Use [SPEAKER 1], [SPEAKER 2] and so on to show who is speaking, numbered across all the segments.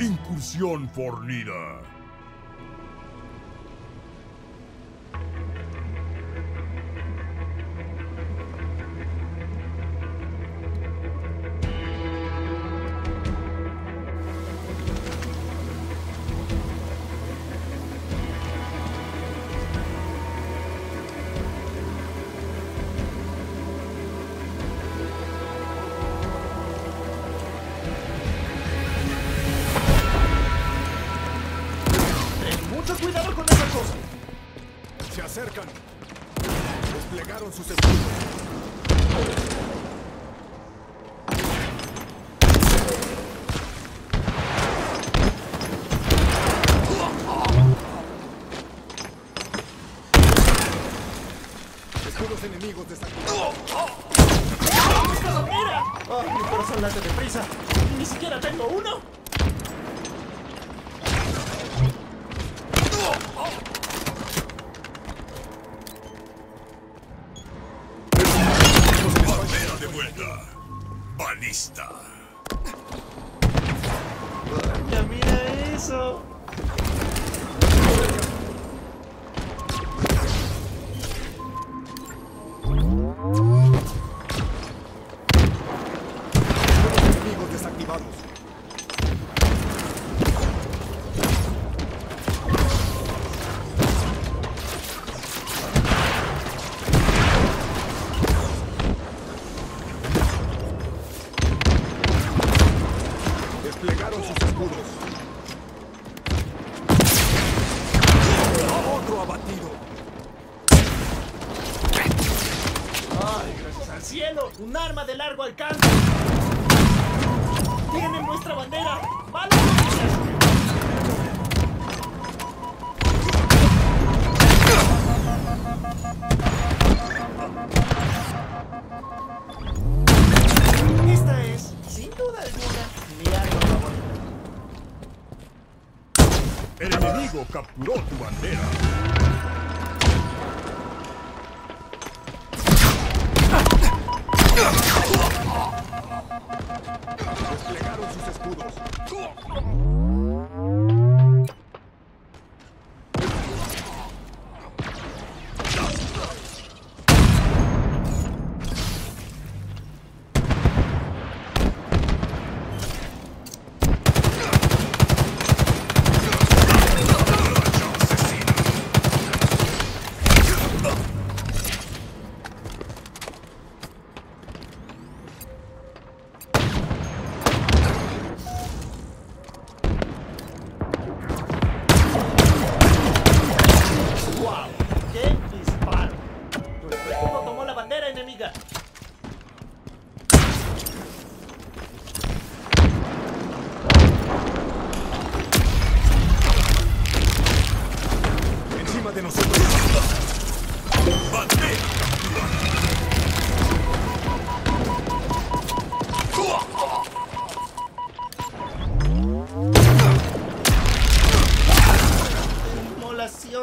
[SPEAKER 1] Incursión fornida.
[SPEAKER 2] Desplegaron sus escudos. Escudos enemigos.
[SPEAKER 3] ¡Mira! ¡Oh, mi corazón late deprisa! ¡Ni siquiera tengo uno! ¡Un arma de largo alcance! ¡Tienen nuestra bandera! Esta es, sin duda alguna, mi arma favorita.
[SPEAKER 1] El enemigo capturó tu bandera.
[SPEAKER 2] Desplegaron sus escudos.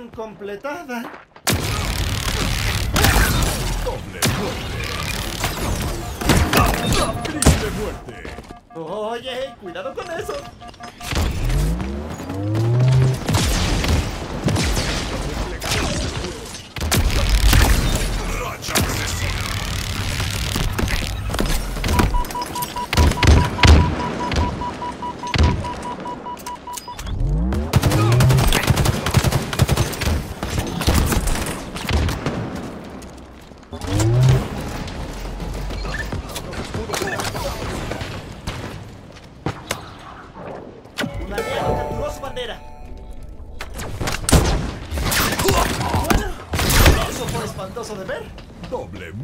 [SPEAKER 3] Inmolación completada.
[SPEAKER 1] Doble muerte. Triple muerte.
[SPEAKER 3] Oye, cuidado con eso.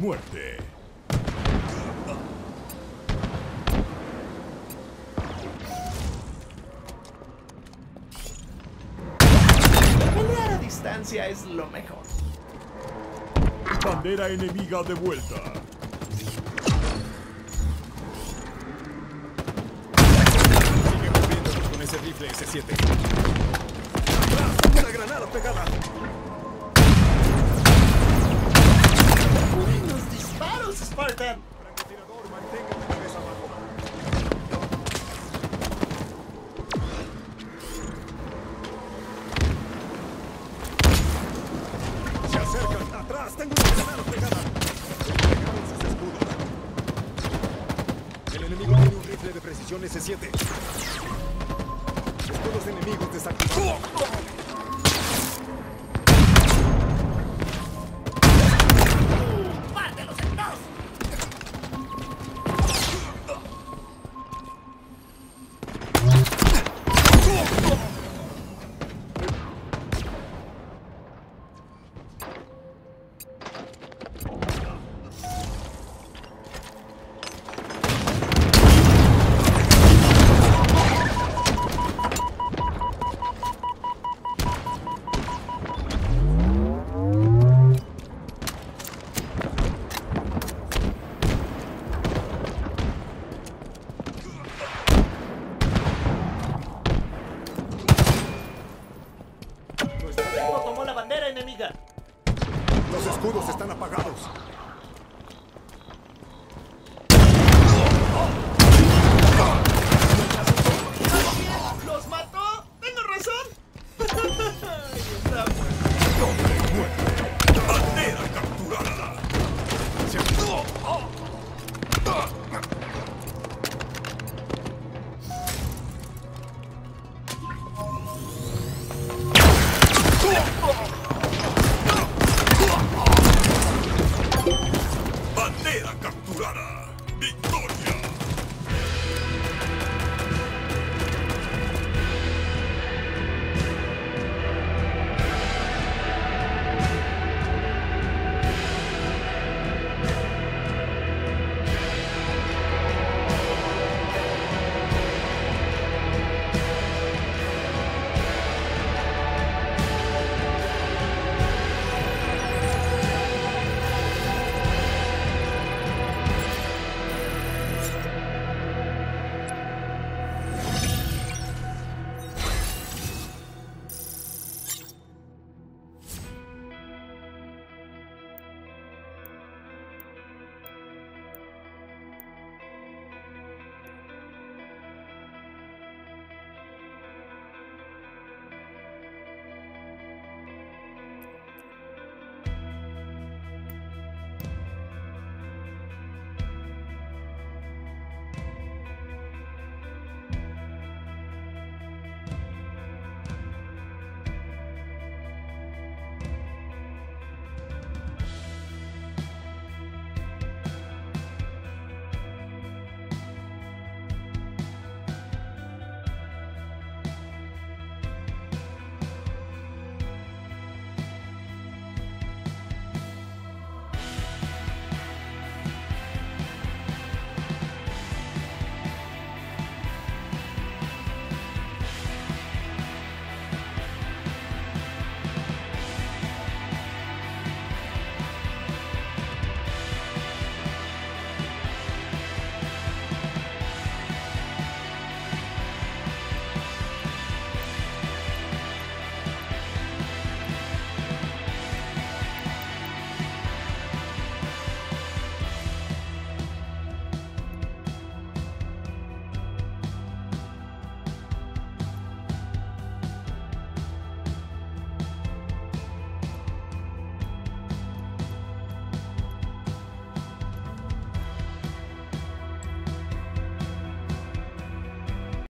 [SPEAKER 1] Muerte.
[SPEAKER 3] Pelear a distancia es lo mejor.
[SPEAKER 1] Bandera enemiga de vuelta.
[SPEAKER 2] Sigue cubriéndonos con ese rifle S7. están. Se acercan. Atrás.
[SPEAKER 3] Tengo una granada
[SPEAKER 2] pegada. Pegaron sus escudos. El
[SPEAKER 3] enemigo tiene un rifle de precisión S7. Escudos enemigos desactivados.
[SPEAKER 2] Los escudos están apagados. ¡Los mató! ¡Tengo razón! Ay,
[SPEAKER 3] está bueno. Capturada! ¡Se